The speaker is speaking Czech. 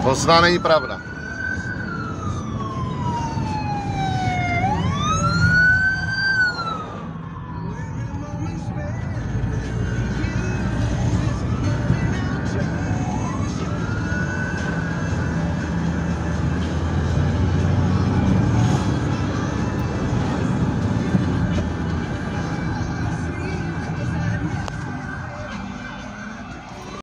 Vozná není pravda.